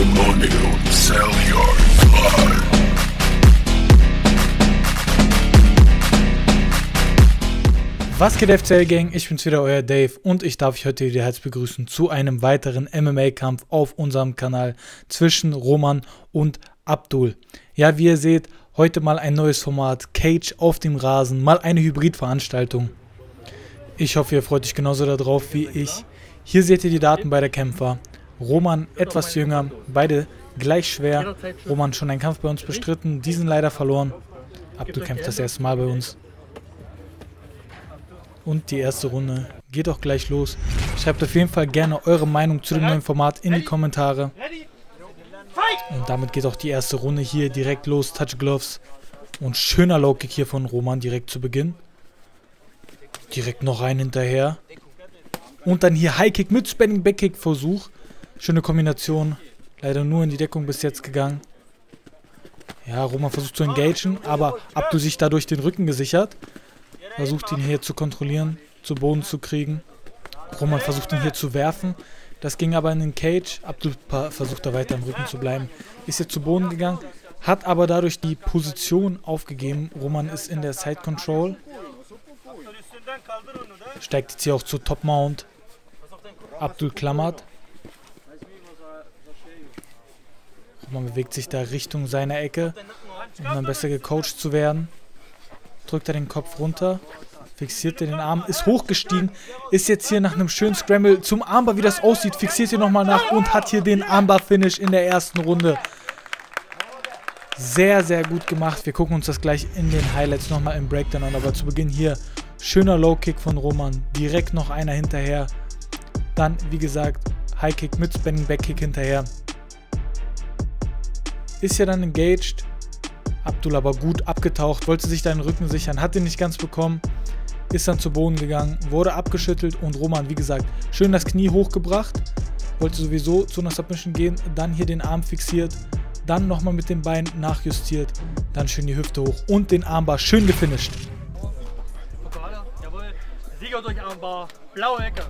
Demonio, sell your blood. Was geht FCL Gang? Ich bin's wieder, euer Dave und ich darf euch heute wieder herzlich begrüßen zu einem weiteren MMA-Kampf auf unserem Kanal zwischen Roman und Abdul. Ja, wie ihr seht, heute mal ein neues Format, Cage auf dem Rasen, mal eine Hybridveranstaltung. Ich hoffe, ihr freut euch genauso darauf wie ich. Hier seht ihr die Daten beider Kämpfer. Roman etwas jünger, beide gleich schwer. Roman schon einen Kampf bei uns bestritten, diesen leider verloren. Abdul kämpft das erste Mal bei uns. Und die erste Runde geht auch gleich los. Schreibt auf jeden Fall gerne eure Meinung zu dem neuen Format in die Kommentare. Und damit geht auch die erste Runde hier direkt los. Touch Gloves. Und schöner Low Kick hier von Roman direkt zu Beginn. Direkt noch rein hinterher. Und dann hier High Kick mit Spanning Back Kick Versuch. Schöne Kombination. Leider nur in die Deckung bis jetzt gegangen. Ja, Roman versucht zu engagen, aber Abdu sich dadurch den Rücken gesichert. Versucht ihn hier zu kontrollieren, zu Boden zu kriegen. Roman versucht ihn hier zu werfen. Das ging aber in den Cage. Abdul versucht da weiter im Rücken zu bleiben. Ist jetzt zu Boden gegangen, hat aber dadurch die Position aufgegeben. Roman ist in der Side Control. Steigt jetzt hier auch zu Top Mount. Abdul klammert. Roman bewegt sich da Richtung seiner Ecke, um dann besser gecoacht zu werden drückt er den Kopf runter, fixiert er den Arm, ist hochgestiegen, ist jetzt hier nach einem schönen Scramble zum Armbar, wie das aussieht, fixiert hier nochmal nach und hat hier den Armbar-Finish in der ersten Runde. Sehr, sehr gut gemacht. Wir gucken uns das gleich in den Highlights nochmal im Breakdown an, aber zu Beginn hier schöner Low-Kick von Roman, direkt noch einer hinterher. Dann, wie gesagt, High-Kick mit Spinning Back-Kick hinterher. Ist ja dann engaged, Abdul aber gut abgetaucht, wollte sich deinen Rücken sichern, hat den nicht ganz bekommen, ist dann zu Boden gegangen, wurde abgeschüttelt und Roman, wie gesagt, schön das Knie hochgebracht, wollte sowieso zu einer Submission gehen, dann hier den Arm fixiert, dann nochmal mit dem Bein nachjustiert, dann schön die Hüfte hoch und den Armbar schön gefinisht. Sieger durch Armbar, blaue Ecke.